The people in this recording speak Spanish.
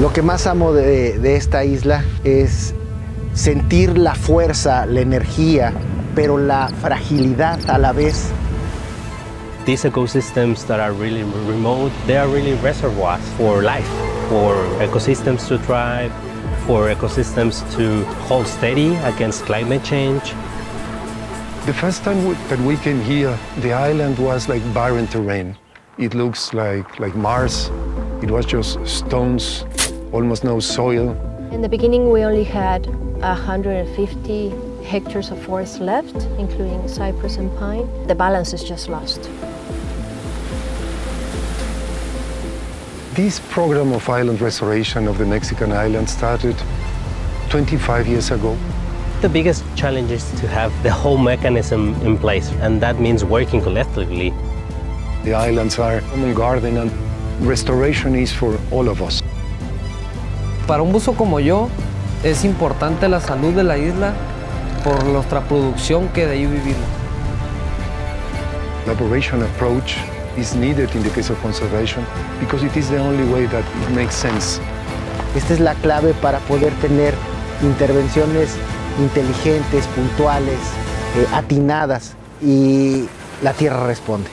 Lo que más amo de, de esta isla es sentir la fuerza, la energía, pero la fragilidad a la vez. These ecosystems that are really remote, they are really reservoirs for life, for ecosystems to thrive, for ecosystems to hold steady against climate change. The first time we, that we came here, the island was like barren terrain. It looks like, like Mars. It was just stones, almost no soil. In the beginning, we only had 150 hectares of forest left, including cypress and pine. The balance is just lost. This program of island restoration of the Mexican island started 25 years ago. The biggest challenge is to have the whole mechanism in place, and that means working collectively. The islands are common garden and restoration is for all of us. Para un buzo como yo, es importante la salud de la isla por nuestra producción que de ahí vivimos. The operation approach is needed in the case of conservation because it is the only way that it makes sense. Esta es la clave para poder tener intervenciones inteligentes, puntuales, eh, atinadas y la tierra responde.